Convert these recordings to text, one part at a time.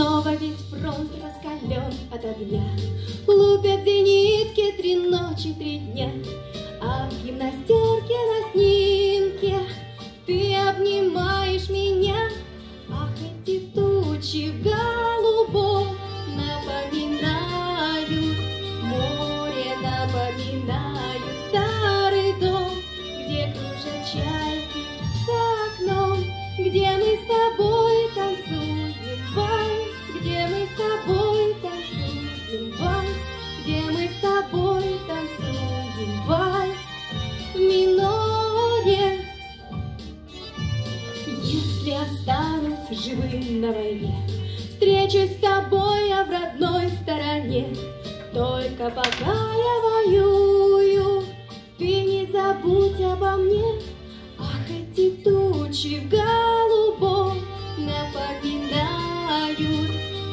Снова весь фронт раскален от огня, Лупят зенитки три ночи, три дня, А в гимнастерке живым на войне, Встречусь с тобой я в родной стороне. Только пока я воюю, Ты не забудь обо мне. Ах, эти тучи в голубом Напоминают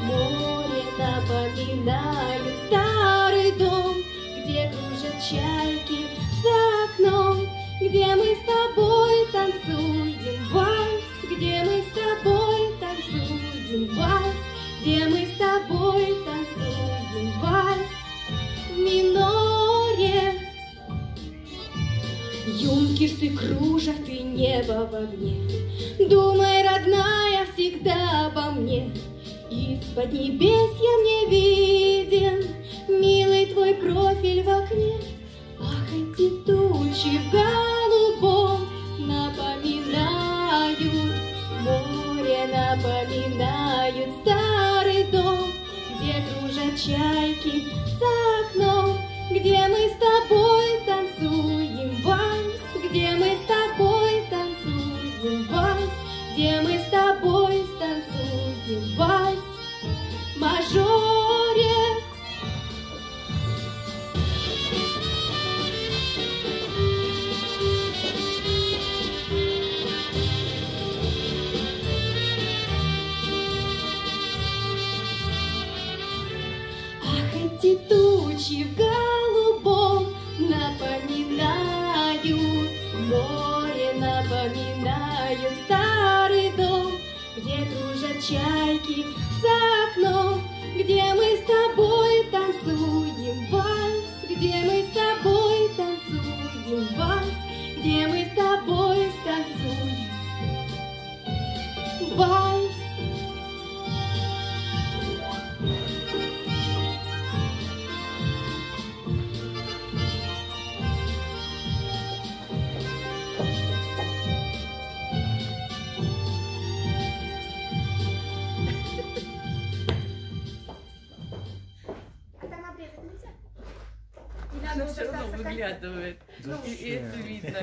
море, напоминают старый дом, Где кружат чайки за окном, Где мы с Юнкерсы кружат и небо в огне, Думай, родная, всегда обо мне. Из-под небес я мне виден, Милый твой профиль в окне. Ах, эти тучи в голубом Напоминают море, напоминают старый дом, Где кружат чайки за окном, Где мы с тобой танцуем вальс мажоре. Ах, эти тучи в голубом напоминают напоминают старый дом, где кружат чайки за окном, где мы с тобой танцуем вальс, где мы с тобой танцуем вальс, где мы с тобой танцуем вальс. Она все равно выглядывает. И, это видно.